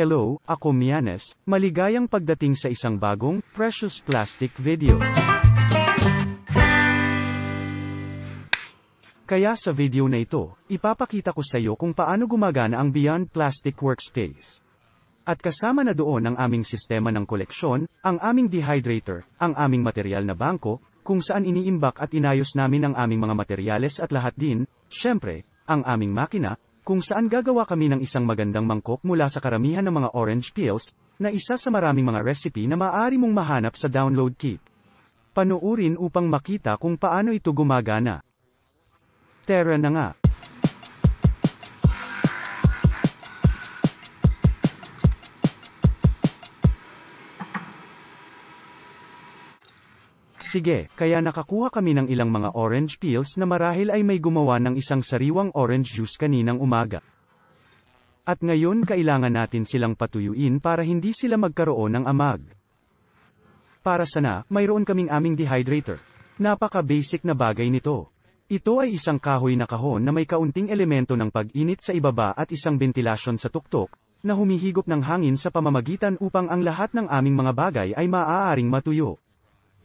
Hello, ako Mianes, maligayang pagdating sa isang bagong, Precious Plastic video. Kaya sa video na ito, ipapakita ko sa iyo kung paano gumagana ang Beyond Plastic Workspace. At kasama na doon ang aming sistema ng koleksyon, ang aming dehydrator, ang aming material na bangko, kung saan iniimbak at inayos namin ang aming mga materyales at lahat din, syempre, ang aming makina, kung saan gagawa kami ng isang magandang mangkok mula sa karamihan ng mga orange peels, na isa sa maraming mga recipe na maaari mong mahanap sa download kit. Panuurin upang makita kung paano ito gumagana. Tara na nga. Sige, kaya nakakuha kami ng ilang mga orange peels na marahil ay may gumawa ng isang sariwang orange juice kaninang umaga. At ngayon kailangan natin silang patuyuin para hindi sila magkaroon ng amag. Para sana, mayroon kaming aming dehydrator. Napaka-basic na bagay nito. Ito ay isang kahoy na kahon na may kaunting elemento ng pag-init sa ibaba at isang ventilasyon sa tuktok, na humihigop ng hangin sa pamamagitan upang ang lahat ng aming mga bagay ay maaaring matuyo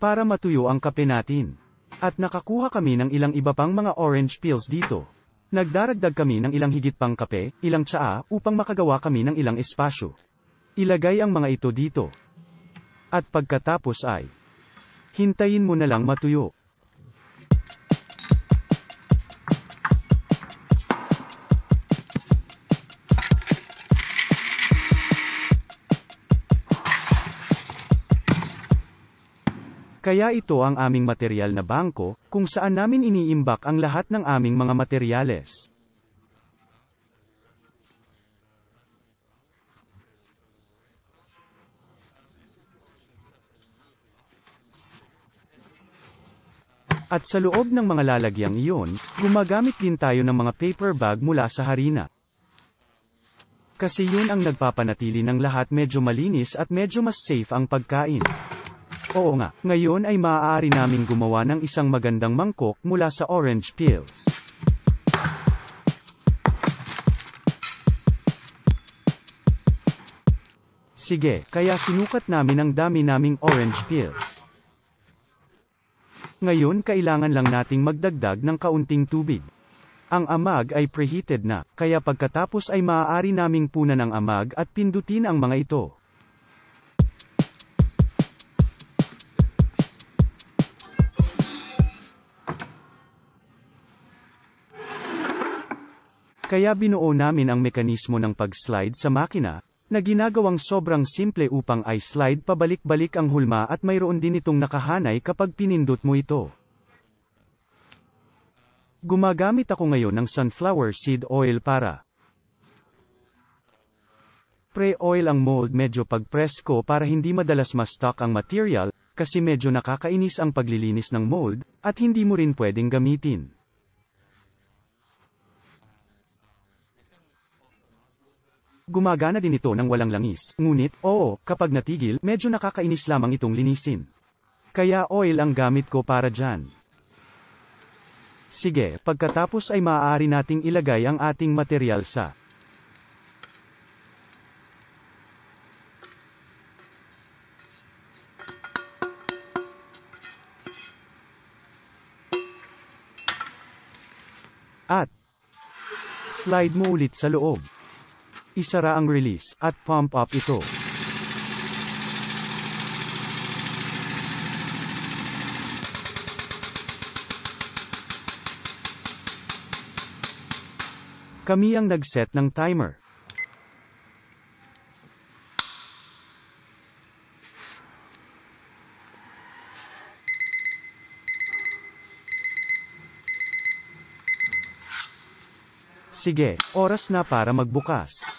para matuyo ang kape natin. At nakakuha kami ng ilang iba pang mga orange peels dito. Nagdaragdag kami ng ilang higit pang kape, ilang tsaa, upang makagawa kami ng ilang espasyo. Ilagay ang mga ito dito. At pagkatapos ay, hintayin mo na lang matuyo. Kaya ito ang aming material na bangko, kung saan namin iniimbak ang lahat ng aming mga materyales. At sa loob ng mga lalagyang iyon, gumagamit din tayo ng mga paper bag mula sa harina. Kasi yun ang nagpapanatili ng lahat medyo malinis at medyo mas safe ang pagkain. Oo nga, ngayon ay maaari naming gumawa ng isang magandang mangkok mula sa orange peels. Sige, kaya sinukat namin ang dami naming orange peels. Ngayon kailangan lang nating magdagdag ng kaunting tubig. Ang amag ay preheated na, kaya pagkatapos ay maaari naming punan ang amag at pindutin ang mga ito. Kaya binuo namin ang mekanismo ng pag-slide sa makina, na ginagawang sobrang simple upang ay slide pabalik-balik ang hulma at mayroon din itong nakahanay kapag pinindot mo ito. Gumagamit ako ngayon ng sunflower seed oil para Pre-oil ang mold medyo pag-press ko para hindi madalas ma-stock ang material, kasi medyo nakakainis ang paglilinis ng mold, at hindi mo rin pwedeng gamitin. Gumagana din ito ng walang langis, ngunit, oo, kapag natigil, medyo nakakainis lamang itong linisin. Kaya oil ang gamit ko para dyan. Sige, pagkatapos ay maaari nating ilagay ang ating material sa At slide mo ulit sa loob. Isara ang release, at pump up ito. Kami ang nag-set ng timer. Sige, oras na para magbukas.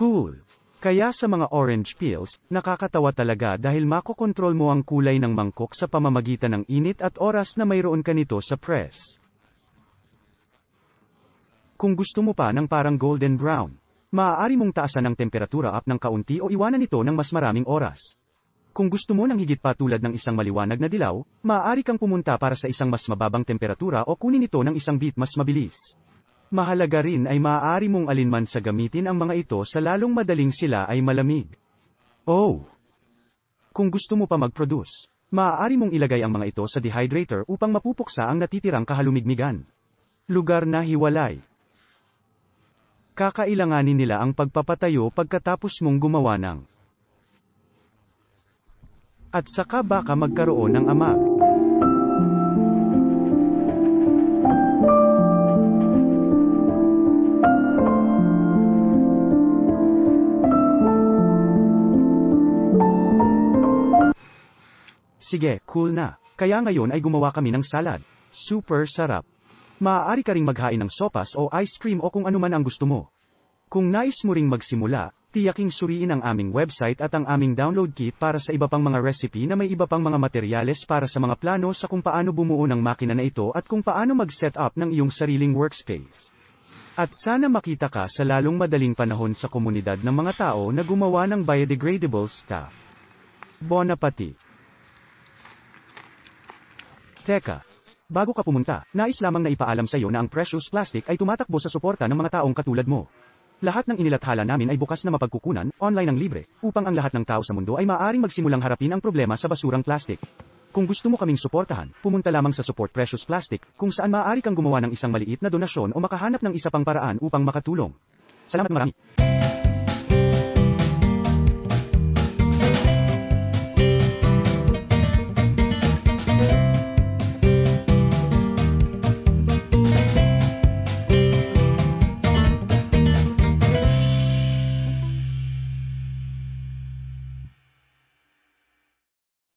Cool. Kaya sa mga orange peels, nakakatawa talaga dahil makokontrol mo ang kulay ng mangkok sa pamamagitan ng init at oras na mayroon ka nito sa press. Kung gusto mo pa ng parang golden brown, Maaari mong taasan ang temperatura up ng kaunti o iwanan ito ng mas maraming oras. Kung gusto mo ng higit pa tulad ng isang maliwanag na dilaw, maaari kang pumunta para sa isang mas mababang temperatura o kunin ito ng isang bit mas mabilis. Mahalaga rin ay maaari mong alinman sa gamitin ang mga ito sa lalong madaling sila ay malamig. Oh! Kung gusto mo pa mag-produce, maaari mong ilagay ang mga ito sa dehydrator upang mapupuksa ang natitirang kahalumigmigan. Lugar na hiwalay. Kakailanganin nila ang pagpapatayo pagkatapos mong gumawa ng. At saka baka magkaroon ng amag. Sige, cool na. Kaya ngayon ay gumawa kami ng salad. Super sarap. Maaari ka ring maghain ng sopas o ice cream o kung ano man ang gusto mo. Kung nais mo ring magsimula, tiyaking suriin ang aming website at ang aming download kit para sa iba pang mga recipe na may iba pang mga materyales para sa mga plano sa kung paano bumuo ng makina na ito at kung paano mag-set up ng iyong sariling workspace. At sana makita ka sa lalong madaling panahon sa komunidad ng mga tao na gumawa ng biodegradable stuff. Bon appetit! Teka. Bago ka pumunta, nais lamang na ipaalam sa iyo na ang Precious Plastic ay tumatakbo sa suporta ng mga taong katulad mo. Lahat ng inilathala namin ay bukas na mapagkukunan, online ang libre, upang ang lahat ng tao sa mundo ay maaaring magsimulang harapin ang problema sa basurang plastic. Kung gusto mo kaming suportahan, pumunta lamang sa Support Precious Plastic, kung saan maaari kang gumawa ng isang maliit na donasyon o makahanap ng isa pang paraan upang makatulong. Salamat marami.